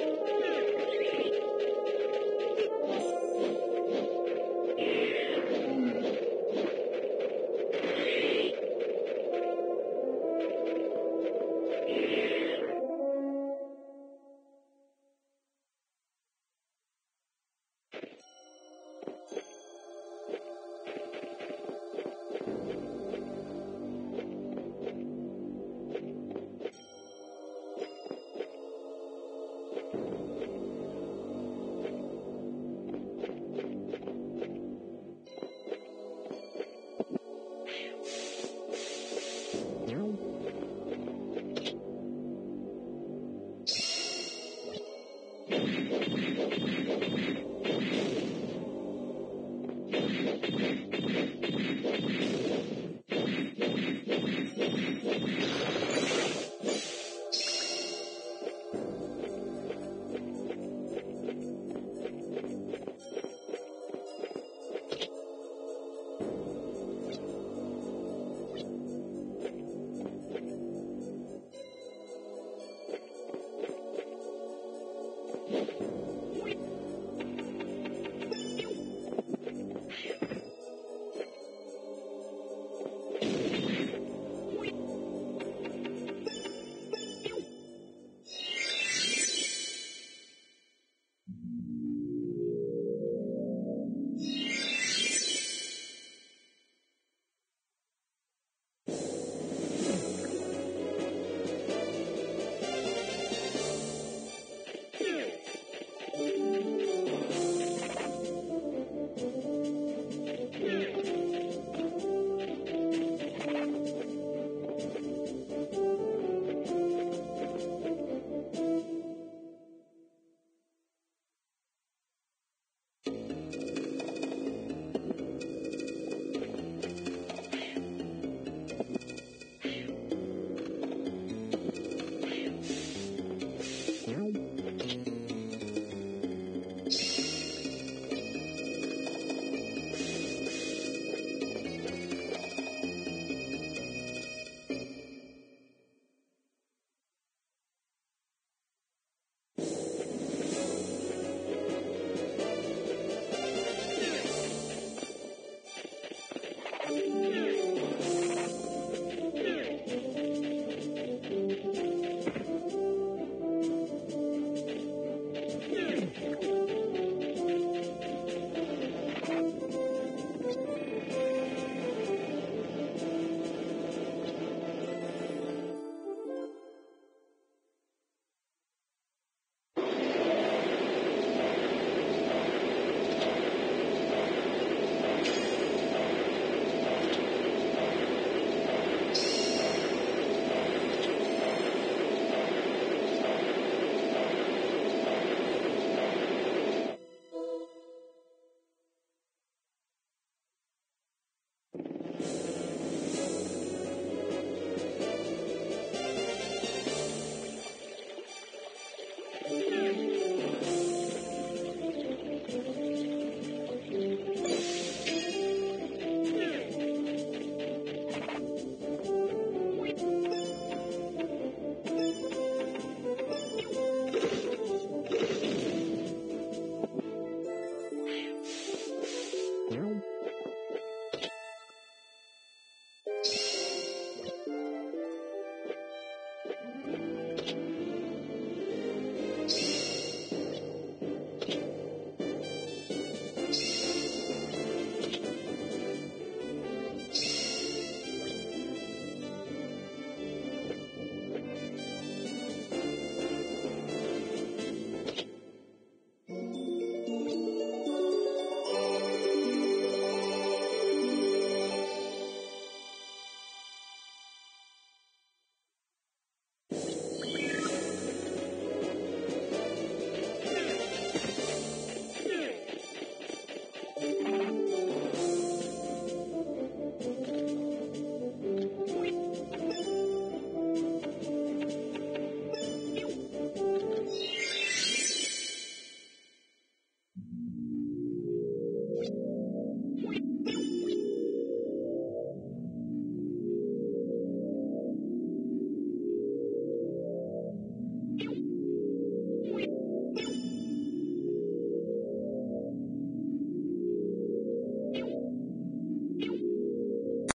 何?